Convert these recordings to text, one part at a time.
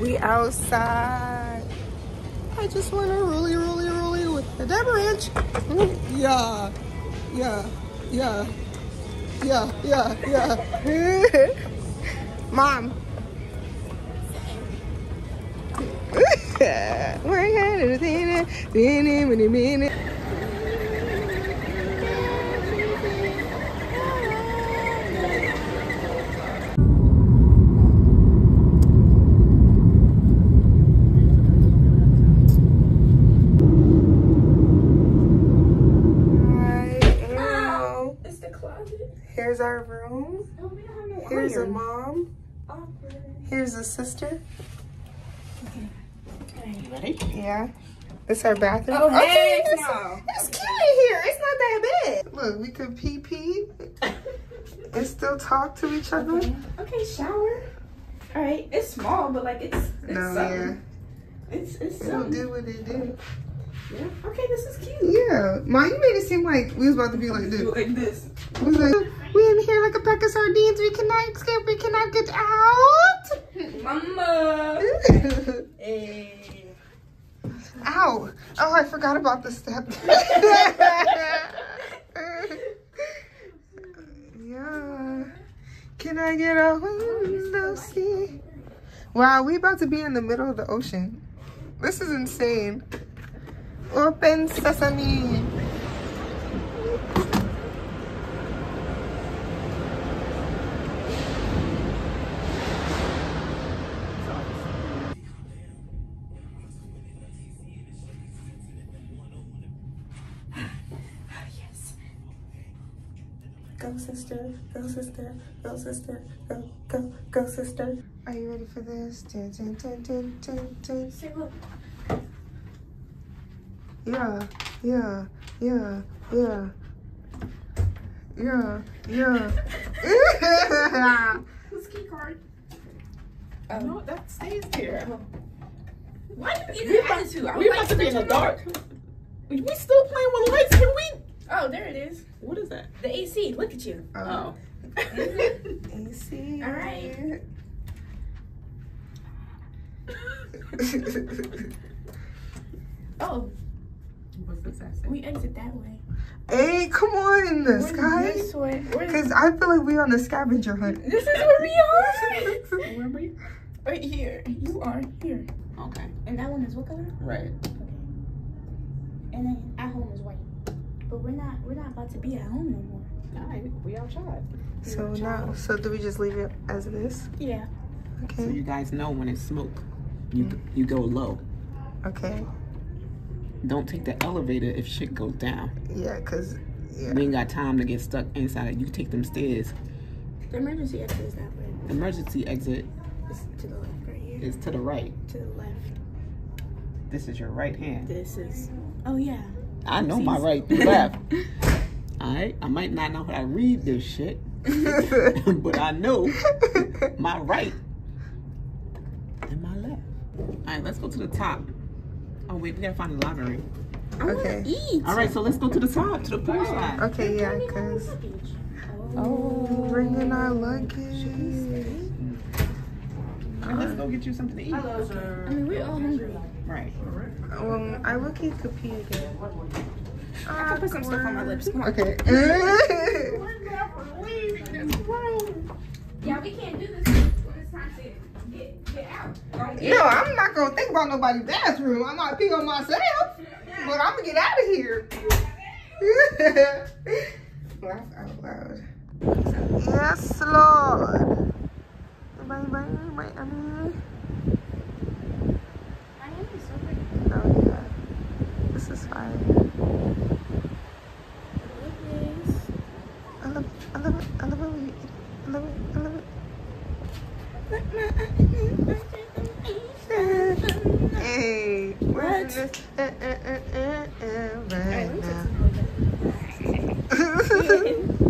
We outside. I just want to rolly, rolly, rolly with the Deb Ranch. Yeah, yeah, yeah, yeah, yeah, yeah. Mom. We're gonna Here's Here's a sister. Okay. Okay. You ready? Yeah. It's our bathroom. Oh, okay, it's, no. it's cute in here. It's not that bad. Look, we could pee pee and still talk to each other. Okay, okay shower. All right, it's small, but like it's, it's no, yeah. It's it's. It'll do what it do. Yeah. Okay, this is cute. Yeah. Ma, you made it seem like we was about to be like this. Like this. We was like, we in here like a pack of sardines. We cannot escape. We cannot get out. Mama. hey. Eh. Ow. Oh, I forgot about the step. yeah. Can I get a window seat? Wow, we about to be in the middle of the ocean. This is insane. Open sesame. Sister, go sister, go sister, go, go, go sister. Are you ready for this? Dun, dun, dun, dun, dun, dun. Yeah, yeah, yeah, yeah. Yeah, yeah. Who's key card? Um, no, that stays there. Why are you getting attitude? We about to be in the dark. We still playing with lights. Can we? Oh, there it is. What is that? The AC. Look at you. Uh-huh. Oh. AC. All right. oh. What's this We exit that way. Hey, come on, We're Sky. This way. Because I feel like we're on a scavenger hunt. This is where we are. where we? Right here. You are here. Okay. And that one is what color? Right. Okay. And then at home is white. But we're not we're not about to be at home no more. All right, we outside. So now, so do we just leave it as it is? Yeah. Okay. So you guys know when it's smoke, you mm. you go low. Okay. Don't take the elevator if shit goes down. Yeah, cause yeah. we ain't got time to get stuck inside. You take them stairs. The emergency exit is that way. The emergency exit is to the left right here. Is to the right. To the left. This is your right hand. This is. Oh yeah. I know my right to left. All right, I might not know how to read this shit, but I know my right and my left. All right, let's go to the top. Oh wait, we gotta find the library. Okay. Eat. All right, so let's go to the top, to the pool side. Okay, yeah, cause oh, bringing our luggage. All right, let's go get you something to eat. Hello, sir. I mean, we're all hungry. Right. Um, I look at could pee again. I can put some stuff on my lips. Come on. Okay. yeah, we can't do this when it's time to get, get out. No, I'm not gonna think about nobody's bathroom. I might pee on myself, but I'm gonna get out of here. Laugh out loud. Yes, Lord. Bye, bye, bye, I mean. Oh yeah, this is fine. I love, I love it, I love it, I love it, I love it. Hey, what? This, uh, uh, uh, uh, uh, right now.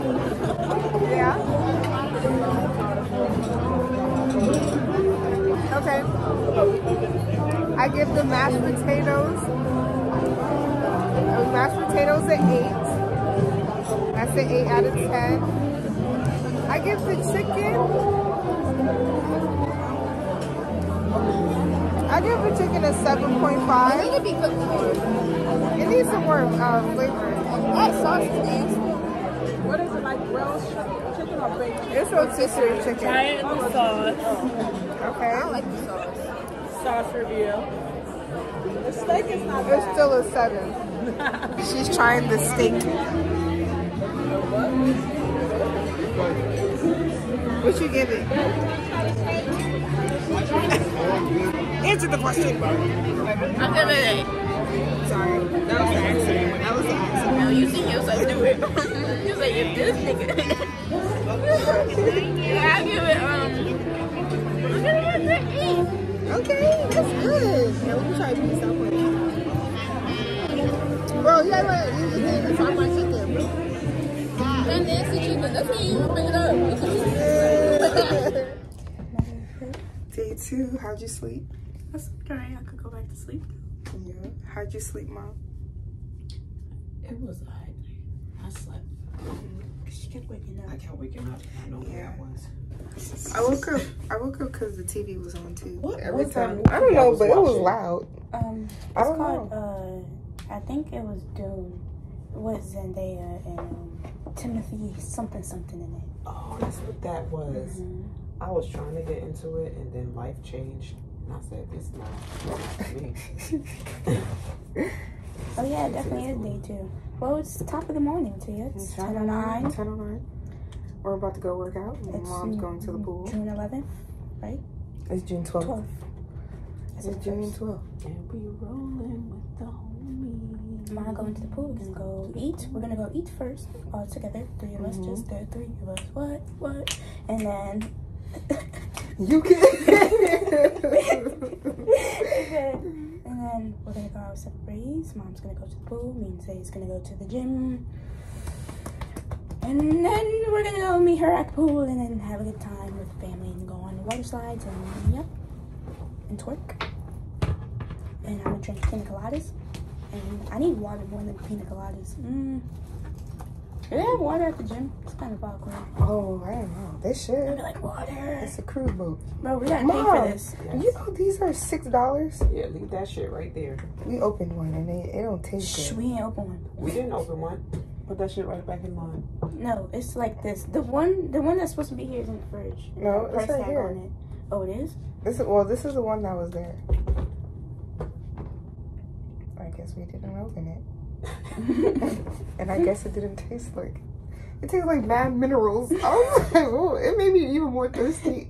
the mashed potatoes. Mashed potatoes at eight. That's an eight out of ten. I give the chicken. I give the chicken a seven point five. It be cooked more. It needs some more uh, flavor. That sauce is nasty. What is it like grilled chicken or baked? It's rotisserie chicken. Try it in the sauce. Okay. I don't like the sauce. Sauce review. The steak is not It's still a seven. She's trying the steak. What you give it? Answer the question. I give it an Sorry. That was an accident. That was an accident. No, you see yourself do it. you say if this nigga. That's good. Now let me try to piece out for you. Bro, you gotta let you you try my chicken, bro. That nasty chicken. That's why you even bring it up. Day two, how'd you sleep? That's okay. I could go back to sleep. Yeah. How'd you sleep, mom? It was alright. I slept. Mm-hmm. She kept waking up. I up. kept waking up. I don't know where Yeah. I was. I woke up. I woke up because the TV was on too. What Every was time. movie I don't know, was but it was loud. Um, I it's don't called, uh, I think it was Dune with Zendaya and um, Timothy something something in it. Oh, that's what that was. Mhm. I was trying to get into it, and then life changed, and I said, "It's not for me." Oh yeah, it definitely is day two. Well, it's the top of the morning to you. It's ten 10.09. 10:09. We're about to go work out. My It's mom's going to the pool. June 11th, It's June 12th. 12th. That's It's the June 12th. and we rolling with the homies. I'm gonna go into the pool. We're gonna go eat. We're gonna go eat first, all together. Three of us, Mhm. just the three of us. What? What? And then. You can. and then we're gonna go our separate ways. Mom's gonna go to the pool. Me and Zay's gonna go to the gym. And then we're gonna go meet her at the pool and then have a good time with the family and go on water slides and yep. And twerk. And I'm gonna drink pina coladas. And I need water more than pina coladas. Mm. Do they have water at the gym? It's kind of awkward. oh, I don't know. They I should. feel like water. It's a cruise boat. Bro, we gotta pay for this. you know these are six dollars. Yeah, leave that shit right there. We opened one and they it don't taste Shh, good. we ain't open one. We didn't open one. Put that shit right back in line. No, it's like this. The one, the one that's supposed to be here is in the fridge. No, the it's price right tag here. On it. Oh, it is. This is well. This is the one that was there. I guess we didn't open it, and I guess it didn't taste like. It tastes like mad minerals. I was like, oh, it made me even more thirsty.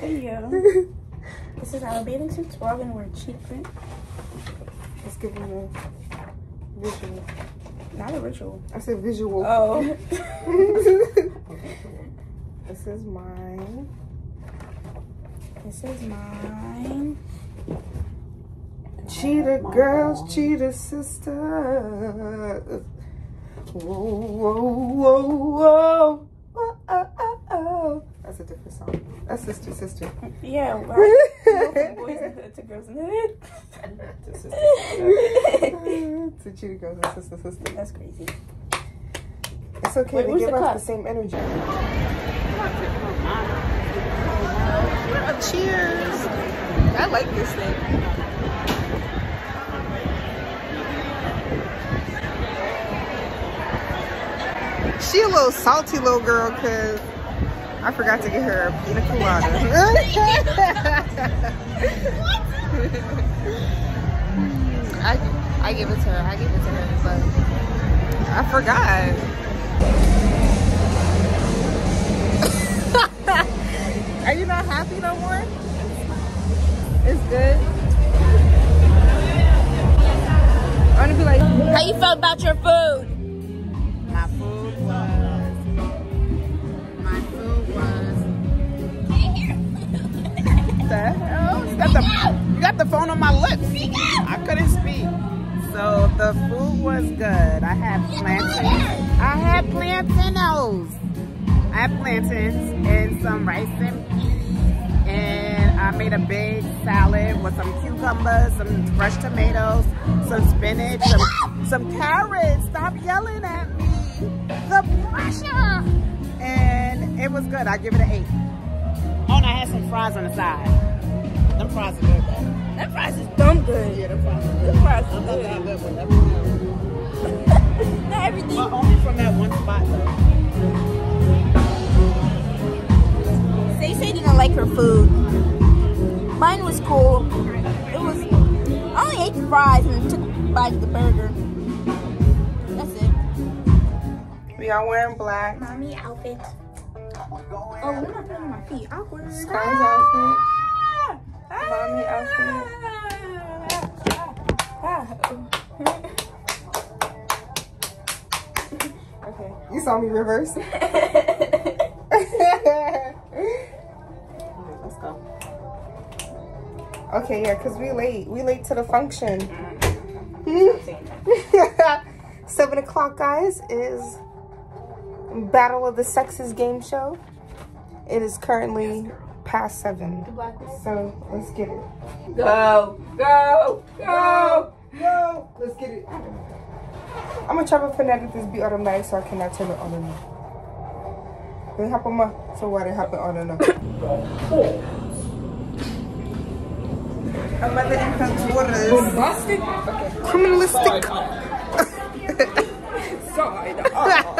There you go. This is our bathing suits. We're all gonna wear cheetah print. Let's give them a visual. Not a ritual. I said visual. Oh. this is mine. this is mine. Cheetah girls, mom. cheetah sisters. Whoa, whoa, whoa, whoa. Oh, oh, oh, oh. That's a different song. That's sister, sister. Yeah, right. You go from boys in the hood to girls in the hood. This is to cheetah girls and sister, sister. That's crazy. It's okay. Wait, they give the us cup? the same energy. cheers. I like this thing. She a little salty little girl because I forgot to get her a pina colada. I I give it to her. I give it to her, but I forgot. Are you not happy no more? It's good. I want to be like, How you felt about your food? Phone on my lips. I couldn't speak. So the food was good. I had plantains. I had plantains. I had plantains and some rice and peas. And I made a big salad with some cucumbers, some fresh tomatoes, some spinach, some, some carrots. Stop yelling at me. The pressure. And it was good. I give it an eight. Oh, and I had some fries on the side. Them fries are good though. That fries is dumb good. Yeah, them fries are good. Them fries is I'm not good. that good. Not everything. But only from that one spot though. They say didn't like her food. Mine was cool. It was. I only ate the fries and took a bite of the burger. That's it. We are wearing black. Mommy outfit. Oh, I'm not putting on my feet. Awkward. Sky's outfit. Mommy outfit. okay. You saw me reverse. Let's go. Okay, yeah, cause we late. We late to the function. Seven o'clock, guys, is Battle of the Sexes game show. It is currently past seven. So let's get it. Go, go, go. Go! Let's get it. I'm gonna try to phonetic this be automatic so I cannot turn it on and off. They happen ma so why they happen on and off. A mother in her waters. Bombastic Criminalistic. side We're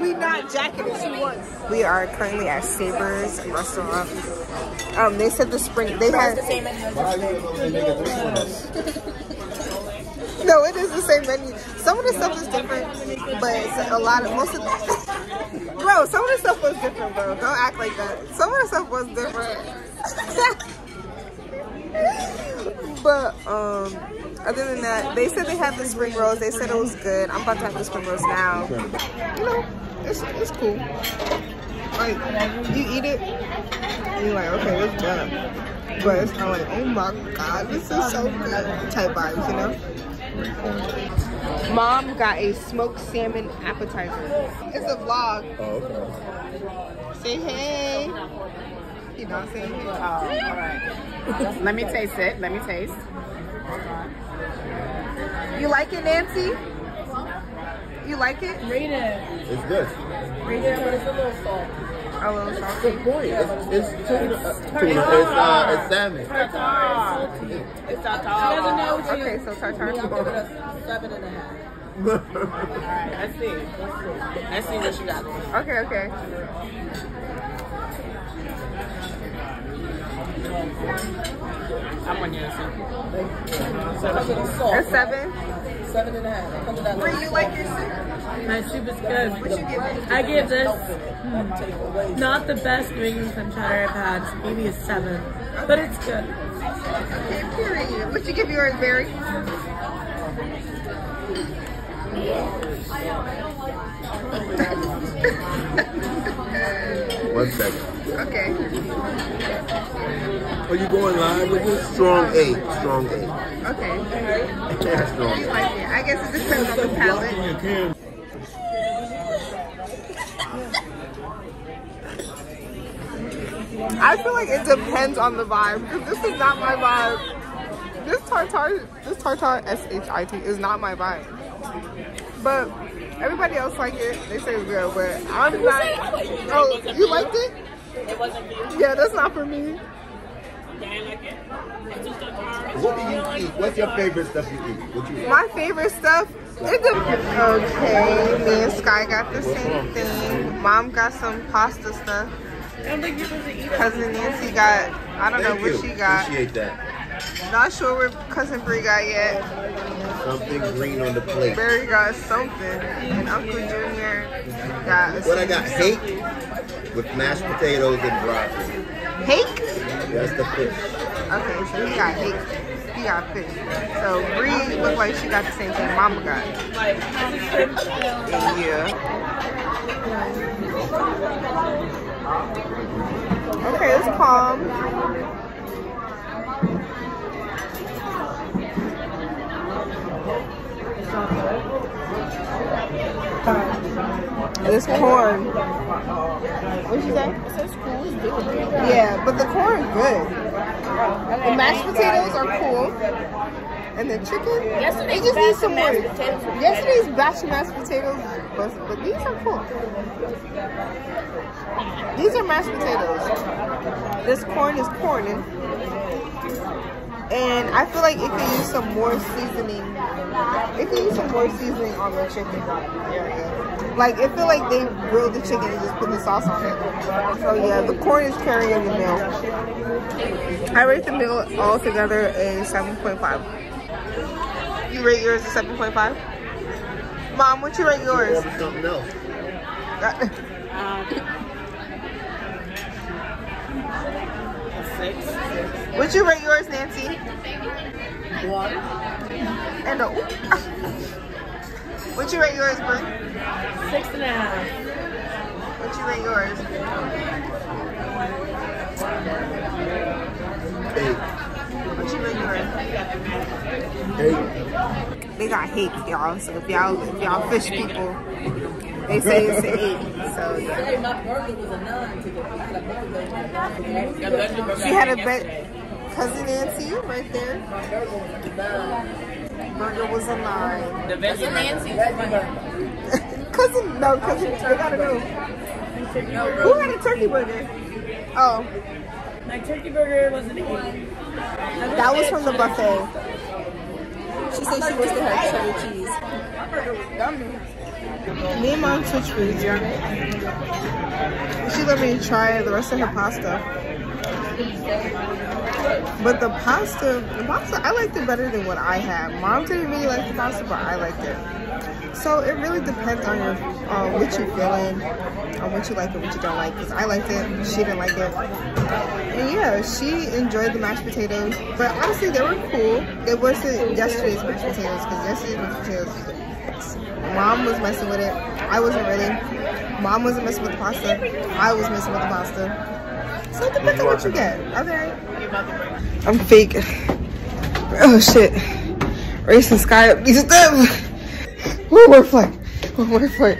we not jacking it. She won. We are currently at Savor's restaurant. Um, they said the spring they had. No, it is the same menu. Some of the stuff is different, but it's a lot of most of the bro. Some of the stuff was different, bro. Don't act like that. Some of the stuff was different. but um, other than that, they said they had the spring rolls. They said it was good. I'm about to have the spring rolls now. You know, it's it's cool. Like you eat it, and you're like, okay, it's done. But it's not like, oh my god, this is so good type vibes, you know. Mom got a smoked salmon appetizer. It's a vlog. Oh, okay. Say hey. You know what I'm saying? Oh, all right. Let me taste it. Let me taste. You like it, Nancy? You like it? Rate it. It's good. Rate it, but it's a little salt. A little salty. Good point. It's, it's tuna. Uh, tuna. It's, uh, it's salmon. It's a She doesn't know what she Okay, so tartar. Seven and a half. Let's see. Let's see what you got. Okay, okay. I'm on you. A seven. Seven and a half. Come to you like your soup? My soup is good. What you give it? I give this hmm, not the best New England clam chowder I've had, so maybe a seven, but it's good. Okay, period. What you give yours, Barry? One second. Okay. Are you going live with this? Strong eight. Strong eight. Okay. Strong You eight. like. I guess it depends on the palate. I feel like it depends on the vibe because this is not my vibe. This tartar, this tartar S H I T is not my vibe. But everybody else like it. They say it's good, but I'm not. Oh, you liked it? It wasn't you. Yeah, that's not for me. I like it. What do you eat? What's your favorite stuff you eat? What you eat? My favorite stuff. It okay, me and Sky got the same thing. Mom got some pasta stuff. I don't think you're supposed to eat. Cousin Nancy got, I don't know Thank what you. she got. Appreciate that. Not sure where cousin Bree got yet. Something green on the plate. Barry got something, and Uncle Junior got What I got? Hake with mashed potatoes and broccoli. Hake. That's the fish. Okay, so he got hake. He got fish. So Bree looked like she got the same thing Mama got. Yeah. Okay, it's calm. This corn. What'd you say? Yeah, but the corn is good. The mashed potatoes are cool. And the chicken, they just need some more. Yesterday's batch of mashed potatoes, was, but these are cool. These are mashed potatoes. This corn is corning. And I feel like it could use some more seasoning. It could use some more seasoning on the chicken area. Like, I feel like they grilled the chicken and just put the sauce on it. So yeah, the corn is carrying the meal. I rate the meal all together a 7.5. You rate yours a 7.5? Mom, what you rate yours? Or something else. Six. What you rate yours, Nancy? One. And a What you rate yours, Brie? Six and a half. What you rate yours? Eight. What you rate yours? Eight. They got hate, y'all. So if y'all if y'all fish people, they say it's an eight. So yeah. She had a bet. Cousin Nancy, right there. Burger was a nine. Cousin Nancy. cousin, no, cousin. They gotta know. Who had a turkey burger? Oh, My turkey burger was an eight. that was from the buffet. She said she wished they had cheddar cheese. Me and mom switched foods, yeah. She let me try the rest of her pasta. But the pasta, the pasta, I liked it better than what I had. Mom didn't really like the pasta, but I liked it. So it really depends on your, um, what you're feeling, on what you like and what you don't like. Because I liked it, she didn't like it. And yeah, she enjoyed the mashed potatoes. But honestly, they were cool. It wasn't yesterday's mashed potatoes, because yesterday's mashed potatoes, mom was messing with it. I wasn't really. Mom wasn't messing with the pasta. I was messing with the pasta. So it depends on what you get. Okay. I'm fake. Oh shit. Racing sky up these steps. One more flight. One more flight.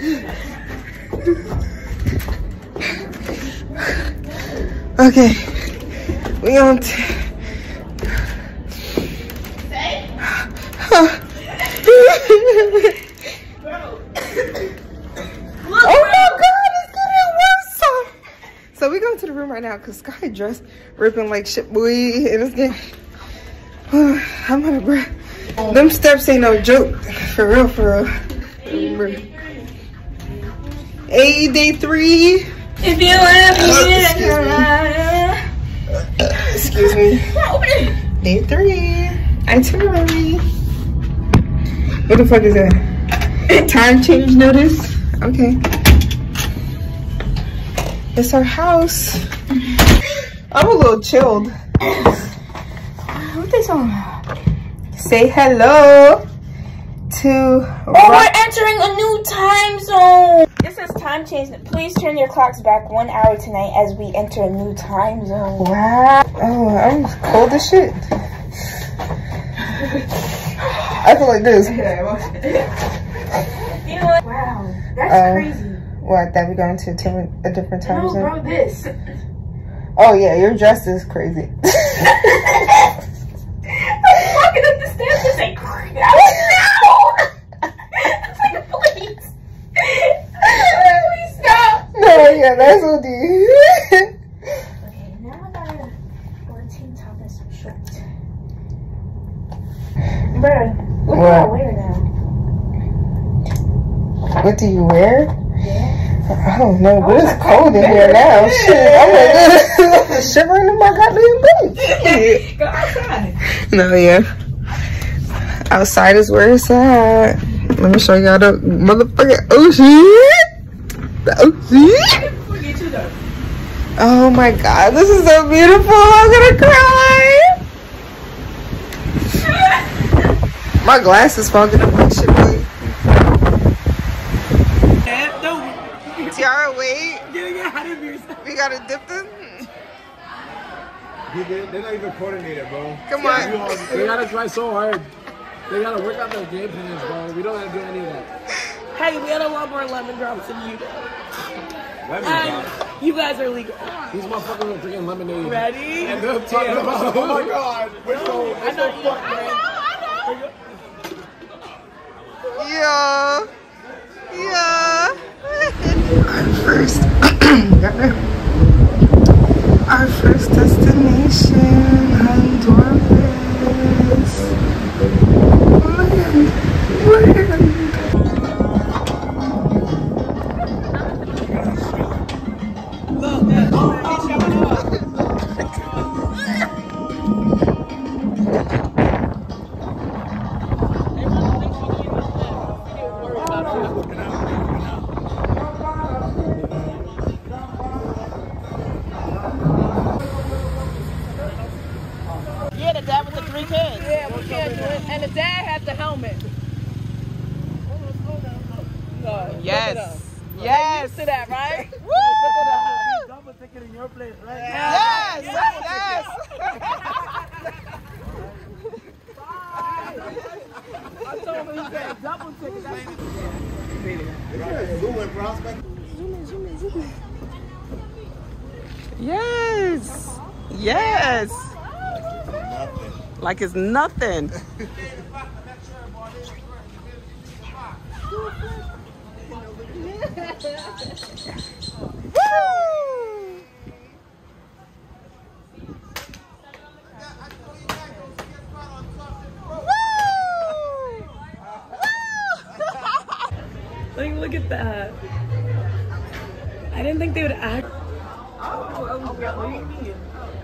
Okay. We on to Oh my god, it's getting worse. So we going to the room right now because Sky dressed ripping like shit boy and it's getting I'm out of breath. Them steps ain't no joke. For real, for real. Hey, day three. If you let me Uh, Excuse me. Day three. Itinerary. What the fuck is that? Time change notice? Okay. It's our house. I'm a little chilled. What they song? Say hello to Oh, we're entering a new time zone. This is time change. Please turn your clocks back one hour tonight as we enter a new time zone. Wow. Oh, I'm cold as shit. I feel like this. You know what? Wow, that's Uh, crazy. What, that we going to a different, a different time No, zone? bro, this. Oh yeah, your dress is crazy. I'm walking up the stairs and say, no! It's like, please. please stop. no, yeah, that's OD. Okay, now I wear a tank top and some shorts. Bruh, what do I wear now? what do you wear? Yeah. I don't know, but it's cold in here now. Shit, I'm like, shivering in my goddamn bed. no, yeah. Outside is where it's at. Let me show y'all the motherfucking ocean. The ocean. Oh my god, this is so beautiful. I'm gonna cry. my glass is fogging up my shit. Boy. Tiara, wait. We gotta dip them. They're not even coordinated, bro. Come on. They gotta try so hard. They gotta work out their game plans, bro. We don't have to do any of that. Hey, we had a lot more lemon drops than you did. Let me And you guys are legal. These motherfuckers are drinking lemonade. Ready? And they're talking about, oh my god. Which one? I know you don't, man. Yeah. Yeah. Our first, Like it's nothing. Woo! Woo! Like, look at that. I didn't think they would act.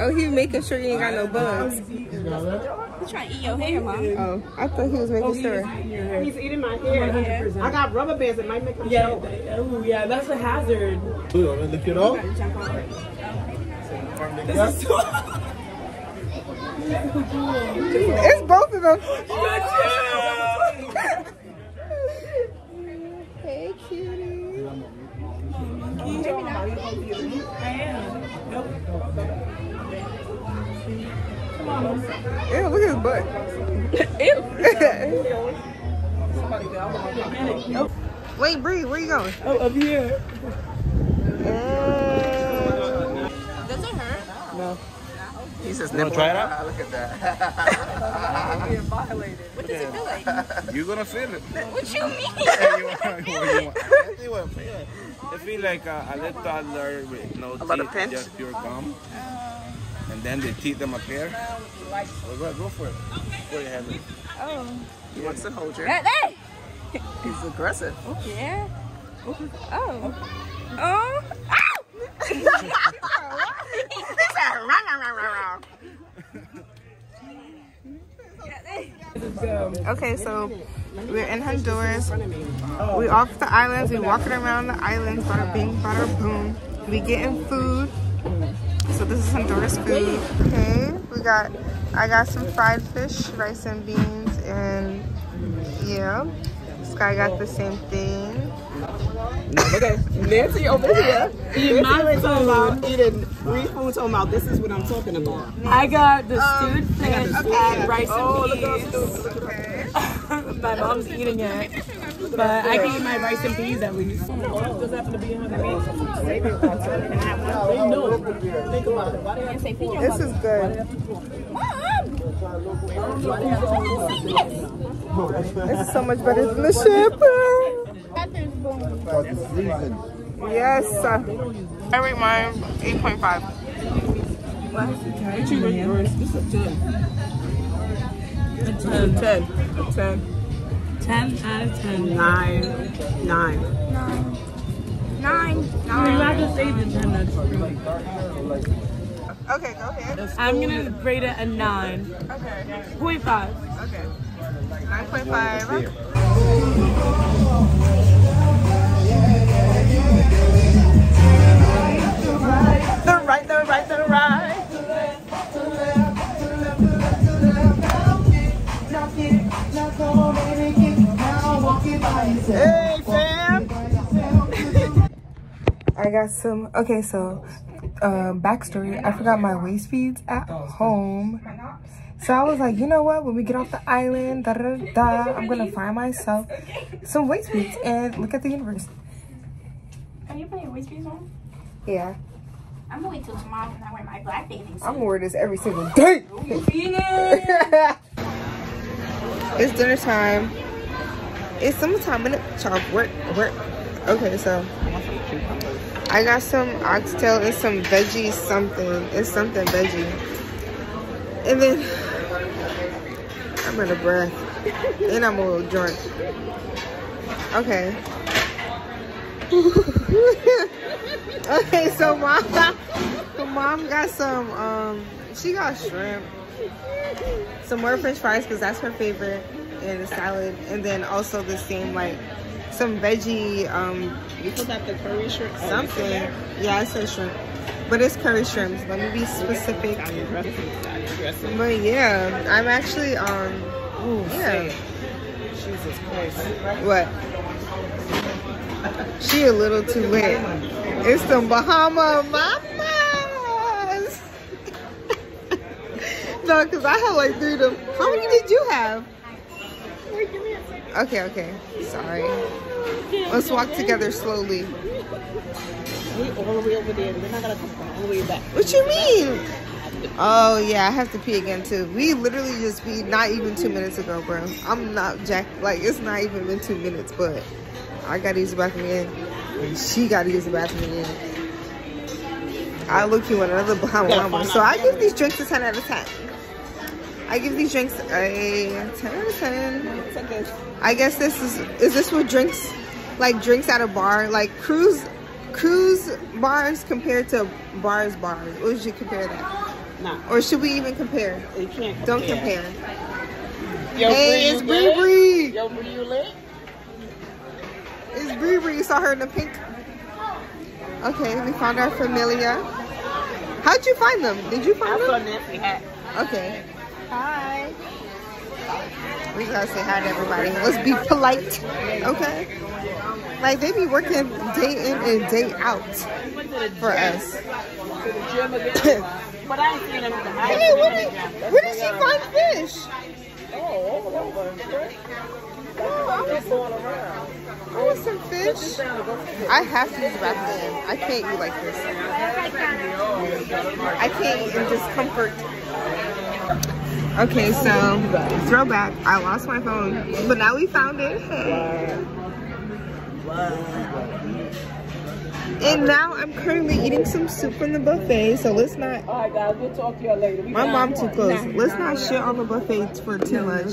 Oh, he making sure you ain't got no bugs. trying to eat your hair, mom. Oh, I thought he was making oh, sure. He's eating my hair. 100%. I got rubber bands that might make him Yeah, choke. oh yeah, that's a hazard. Lift it up. It's both of them. hey, cutie. Ew, look at his butt. Ew. Wait, Bree, where you going? Oh, up here. Uh, does it hurt? No. He says nipple. Try it out. Look at that. What does it feel like? You're gonna feel it. What you mean? you want, you want, you want. I think you want to feel it. It feel like a, a little toddler with no A teeth, just pure gum. And then they teeth them up here. Well, go, go for it. Go ahead. Oh. He wants to hold you. Hey, hey. He's aggressive. Oh, yeah. Oh. Oh. Okay, so we're in Honduras. We off the islands. We walking around the islands. Bada bing, bada boom. We getting food. So this is Honduras food. Okay, we got. I got some fried fish, rice and beans, and yeah. Sky got the same thing. Okay, Nancy over here. Eating my food. About eating free food. Talking about this is what I'm talking about. I got the stewed fish okay. and rice Oh, and look at peas. those food. my mom's eating it, but I can eat my rice and peas at least. Does happen to be in her Maybe water and have one. They know. Think about it. Why they have to say This is good. This is so much better than the shampoo. there's bones. Because it's seasoned. Yes. I rate mine 8.5. What you rate yours? This is a 10. A 10. A 10. A 10. 10 out of 10. 9. 9. Nine. Nine. You have to say the 10 that's true. Okay, go ahead. I'm gonna rate it a 9. Okay. 0.5. Okay. 9.5. The right, the right, the right. I got some. Okay, so uh, backstory. I forgot my waist beads at home. So I was like, you know what? When we get off the island, da da da, da I'm gonna find myself some waist beads and look at the universe. Are you putting waist beads on? Yeah, I'm gonna wait till tomorrow when I wear my black bathing suit. I'm gonna wear this every single day. it's dinner time. It's summertime, and chop work, work. Okay, so I got some oxtail and some veggie something. It's something veggie. And then I'm out of breath. And I'm a little drunk. Okay. okay, so mom, so mom got some, um, she got shrimp, some more french fries because that's her favorite, and a salad, and then also the same, like, some veggie, um, You put that the curry shrimp. something. Yeah, it says shrimp. But it's curry shrimps. Let me be specific. But yeah, I'm actually, um, yeah. Jesus Christ. What? She a little too lit. It's some Bahama mamas. no, because I had like three of them. How many did you have? Okay, okay. Sorry. Let's walk together slowly. We all the way over there. We're not gonna come all the way back. What you mean? Oh yeah, I have to pee again too. We literally just peed not even two minutes ago, bro. I'm not jack like it's not even been two minutes, but I gotta use the bathroom again. And she gotta use the bathroom again. I look you another Bahama Mama. So I give these drinks a 10 out of 10. I give these drinks a 10 out of 10. I guess this is is this what drinks like drinks at a bar like cruise cruise bars compared to bars bars. What would you compare that? Nah, Or should we even compare? you can't compare. Don't compare. Yo, Hey, it's Bree? Bree. Yo, Bree, you lit? It's Bree Bree. You saw her in the pink. Okay, we found our familia. How'd you find them? Did you I find saw them? Nancy hat. Okay. Hi. We gotta say hi to everybody. Let's be polite. Okay. Like they be working day in and day out for us. To the gym again. but I ain't seen them. Hey, where did, where did she find fish? Oh, I They're going around. want, I want some fish. I have to use the bathroom. I can't eat like this. I can't eat in discomfort. Okay, so throwback. I lost my phone, but now we found it. Hey. And now I'm currently eating some soup from the buffet, so let's not. All right, guys, we'll talk to y'all later. We My mom too close. Let's not shit on the buffet for too much.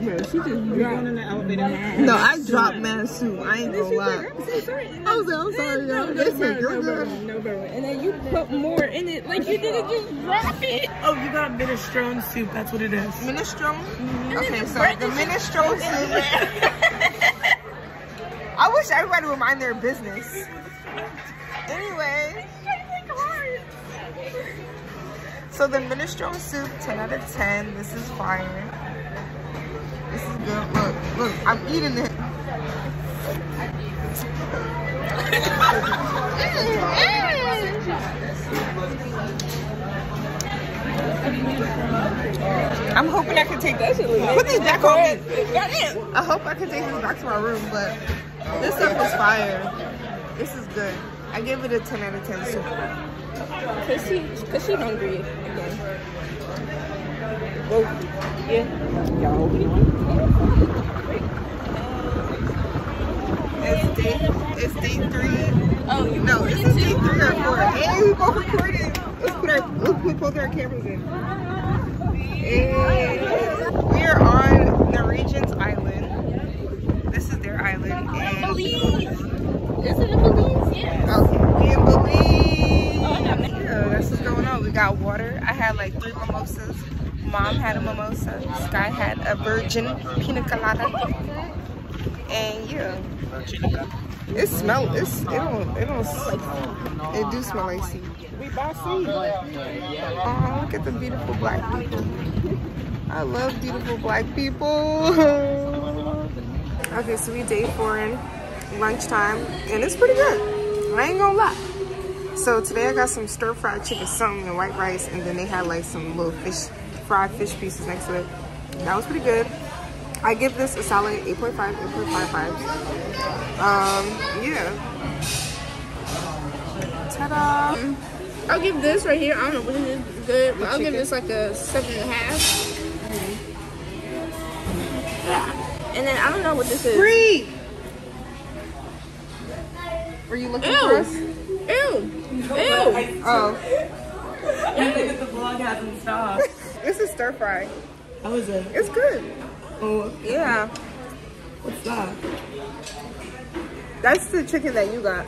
Yeah, she just going in the elevator. No, I dropped mad soup. I ain't gonna lie. I was like, I'm sorry, yo. They said you're good. And then you put more in it, like you didn't just drop it. Oh, you got minestrone soup. That's what it is. Minestrone? Mm-hmm. Okay, so the minestrone soup. I wish everybody would mind their business. Anyway. So the minestrone soup, 10 out of 10. This is fire. This is good. Look, look, I'm eating it. I'm hoping I can take that shit. Put these back on me. I hope I can take this back to my room, but this stuff was fire. This is good. I give it a 10 out of 10 soup. Cause she, cause she hungry again. Well, yeah. Y'all open it? It's day three. Oh, you No, it's T three or four. Hey, we both recording. Let's put our let's put both our cameras in. And we are on Norwegian's island. This is their island. And Is it in Belize? Yeah. Okay, we in Belize. Yeah, that's what's going on. We got water. I had like three mimosas. Mom had a mimosa. Sky had a virgin pina colada. And yeah. It smells. it's it don't it don't it do smell like sea. We by sea. Oh, look at the beautiful black people. I love beautiful black people. okay, so we day four in lunchtime, and it's pretty good. I ain't gonna lie. So today I got some stir fried chicken, something and white rice, and then they had like some little fish, fried fish pieces next to it. That was pretty good. I give this a solid 8.5, 8.55. Um, yeah. Ta-da! I'll give this right here. I don't know what it is good, but I'll give this like a seven and a half. Yeah. And then I don't know what this is. Free! Were you looking for us? Ew. Ew. Ew. Oh, the vlog hasn't stopped. this is stir fry. How is it? It's good. Oh, Yeah. what's that? That's the chicken that you got.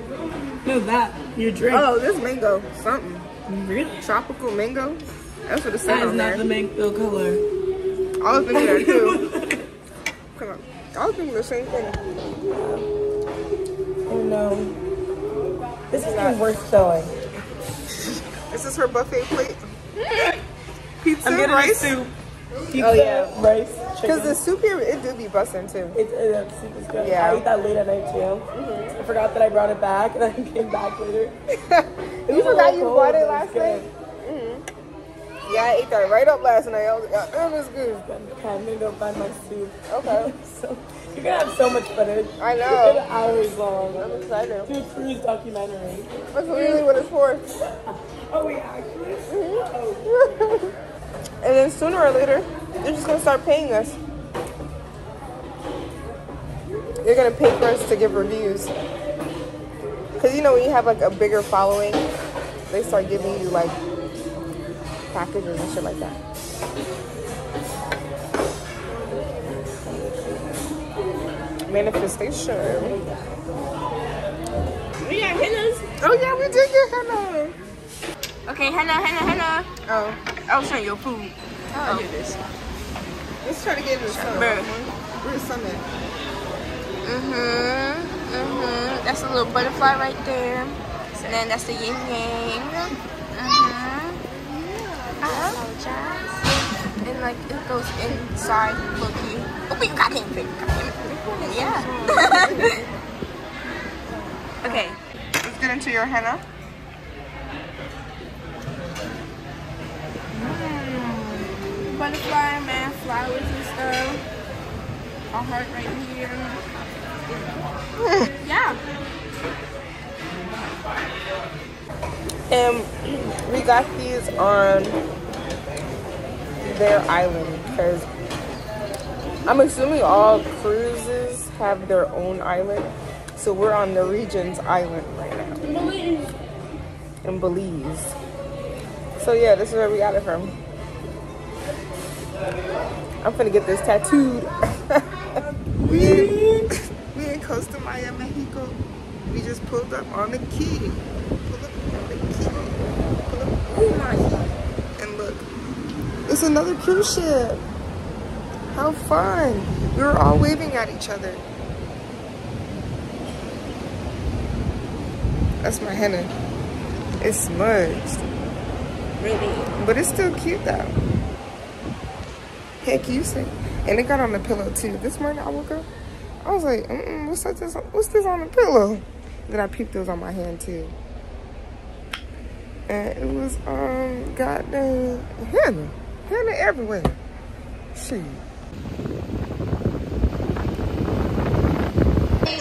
No, that. Your drink. Oh, this mango. Something. really? Tropical mango. That's what it That said is on not there. the mango color. I was thinking that too. Come on. I was thinking the same thing. Oh no. This is not worth showing. This is her buffet plate. Pizza, I'm getting rice. soup. Pizza, Oh, yeah. rice, Because chicken. the soup here, it do be busting too. It's, uh, the soup is good. Yeah. I ate that late at night too. I forgot that I brought it back and I came back later. You forgot you cold, bought it last was night? Yeah, I ate that right up last night. I was like, oh, it was good. good. I'm gonna go find my soup. Okay. So you're gonna have so much footage. I know. It's hours long. I'm excited. Do a cruise documentary. That's really what it's for. Oh wait, actually. Mm-hmm. And then sooner or later, they're just gonna start paying us. They're gonna pay for us to give reviews. Cause you know when you have like a bigger following, they start giving you like packages and shit like that. Manifestation. We got hennas. Oh yeah, we did get henna. Okay, henna, henna, henna. Oh, I'll show you your food. oh, do this. Let's try to get in the sun. Bruh. Where's the sun at? Mm-hmm. Mm-hmm. That's a little butterfly right there. And then that's the yin yang. Mm-hmm. I apologize. And like it goes inside Loki. But you got him. You got him. Yeah. okay. Let's get into your henna. Mm. Butterfly, man, flowers and stuff. A heart right here. yeah. And we got these on their island because I'm assuming all cruises have their own island. So we're on the region's island right now Belize. in Belize. So yeah, this is where we got it from. I'm gonna get this tattooed. we, we in Costa Maya, Mexico. We just pulled up on the key. Pull up on the key. Pull up on key. And look, it's another cruise ship. How fun. We were all waving at each other. That's my henna. It's smudged. Really? But it's still cute though. Heck, you say. And it got on the pillow too. This morning I woke up, I was like, Mm-mm, what's this? What's this on the pillow? Then I peeped it was on my hand too. And it was um goddamn henna, henna everywhere.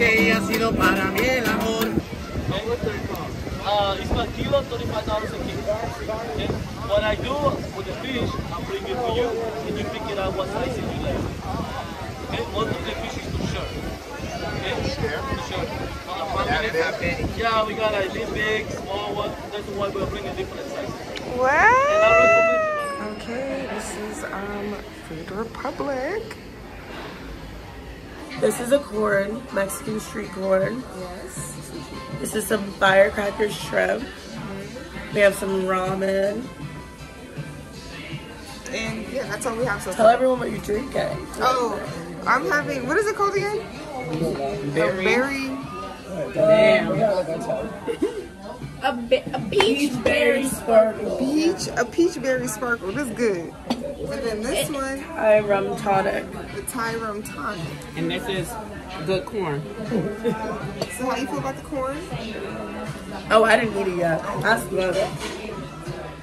Que ella ha sido para mí el amor. Uh, it's kilo, $35 a kilo. Okay? What I do with the fish, I bring it to you, and you pick it out what size you like. Okay? Most of the fish is to short. Okay? To short. Uh, That? Yeah, we got a this big, small one. That's why we're bringing different sizes. What? Okay, this is um Food Republic. This is a corn, Mexican street corn. Yes. This is some firecracker shrimp. We have some ramen. And yeah, that's all we have so Tell far. everyone what you're drinking. Oh, I'm having what is it called again? Berry. A berry. A, bi- a peach berry sparkle. Peach, a peach berry sparkle. That's good. And then this one, Thai rum tonic. the Thai rum tonic. And this is good corn. So how you feel about the corn? Oh, I didn't eat it yet. That's it.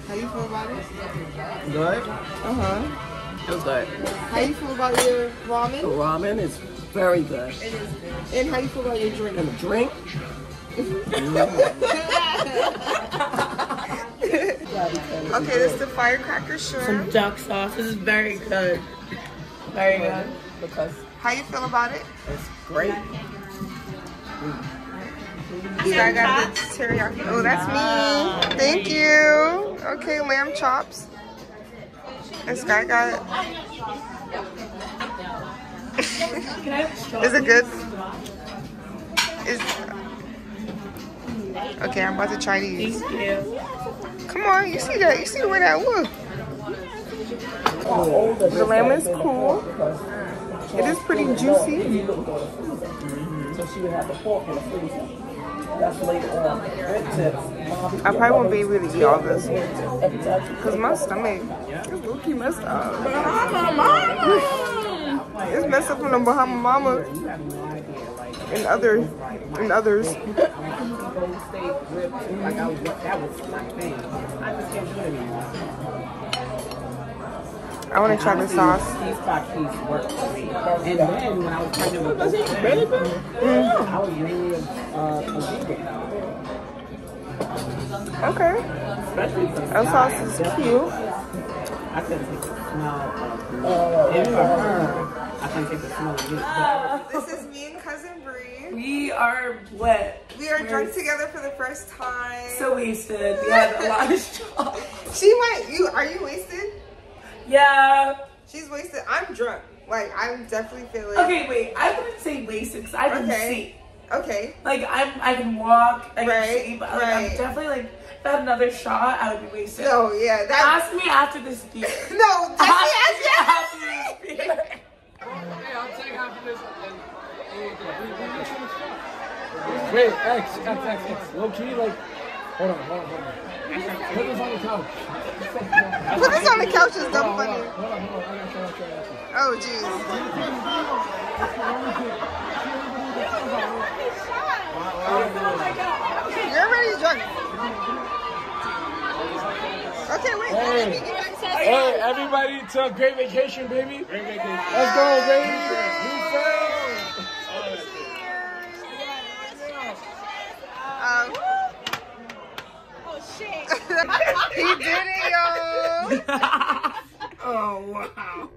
How you feel about it? Good. Uh huh. It was good. How you feel about your ramen? The ramen? ramen is very good. And how you feel about your drink? And the drink. Okay, this is the firecracker shrimp. Some duck sauce. This is very good. Very good. Because How you feel about it? it's great. Yeah, I got the teriyaki. Oh, that's me. Thank you. Okay, lamb chops. This guy got it. Is it good? Is okay. I'm about to try these. Thank you. Come on, you see that? You see the way that look? The lamb is cool. It is pretty juicy. So she would have the pork in the freezer. That's later on. I probably won't be able to eat all this because my stomach is low-key messed up. It's messed up from the Bahama Mama and other and others. Golden State ribs. Like I was, that was my thing. I just can't do it anymore. I want to try the sauce. Piece by piece worked for me. And then when I was pregnant with both I was really uh, a vegan. Okay. Especially for That sauce is cute. I couldn't take the smell of. And for her, I couldn't take the smell of. This is me and cousin Bree. We are lit. We are We're drunk together for the first time. So wasted. We had a lot of shots. She might. You are you wasted? Yeah. She's wasted. I'm drunk. Like I'm definitely feeling. Okay, wait. I wouldn't say wasted because I can Okay. see. Okay. Like I'm, I can walk. I can Right, see, but like, right. I'm definitely like if I had another shot, I would be wasted. No, yeah. That. Ask me after this beer. No, Ask me ask after this beer. Hey, I'll take half of this and, and Wait, X, X, X, X. Low key, like, hold on, hold on, hold on. Put this on the couch. Put this on the couch is dumb funny. Hold on, hold on, hold on. I got you, I got you, I you. Oh jeez. You're already drunk. Okay, wait. Hey. Let me to Hey, everybody took great vacation, baby. Great vacation. Let's go, baby. New friends. Um, he did it, yo. Oh wow.